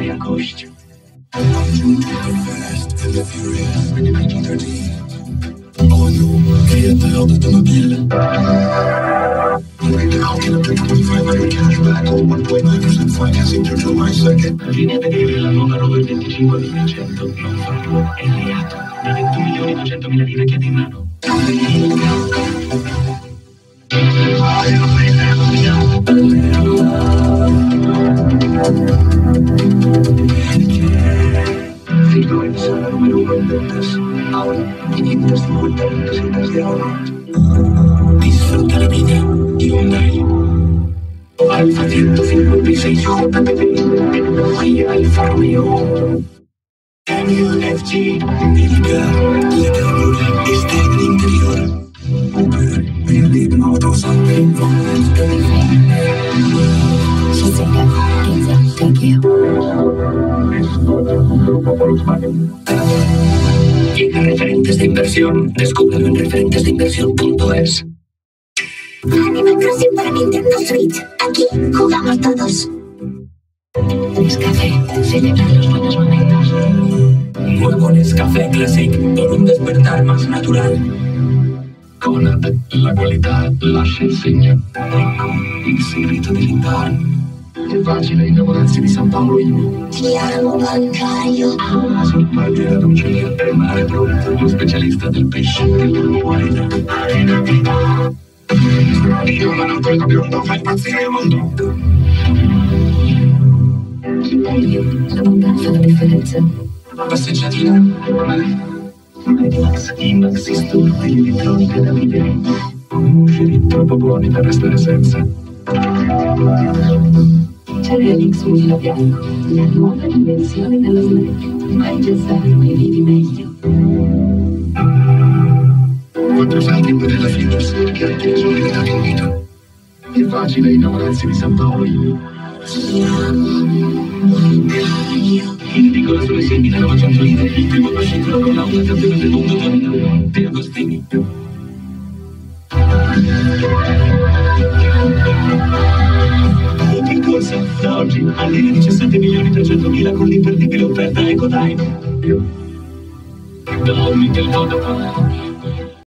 wielkość. Linea vedere la nuova Rover 25.100 non fa più, è reato. Da 21 milioni 200 mila lire chiede in mano. Citroën será número uno en ventas. Ahora, 550 casitas de. Disfruta la vida. Hyundai. Alfa 156 JPP. Hay Alfa Romeo. MUFG. La calura está en el interior. Uber. Autos. Thank you. Llega referentes de inversión. Descúbrelo en referentesdeinversión.es. Animal Crossing para Nintendo Switch. Aquí jugamos todos. Nescafé. Celebra los buenos momentos. Nuevo Nescafé Classic. Por un despertar más natural. Conad. La qualità lascia il segno. Ecco il segreto dell'Intar. È facile innamorarsi di San Paolo Imo. Ti amo, bancario. Sul Maglia da Lucia e Mare Pronto, lo specialista del pesce dell'Uruguayna. Arena Vita. Giovane atleta biondo fa impazzire il mondo. Meglio, la bontà fa la differenza. Passeggiatina. Medimax IMAX Store elettronica da vivere. Usciri troppo buoni da restare senza. Cereali Xulino Bianco, la nuova dimensione dello snack. Mangia sano e vivi meglio. Quattro salti chiariti le sue diventati un mito. È facile innamorarsi di San Paolo Imo. Ti amo, bancario. In edicola sulle 6.900 lire, il primo fascicolo con campione del mondo 2001 di Agostini. Da oggi allena 17 milioni 300 mila con l'imperdibile offerta EcoTime. Da Omni del Vodafone.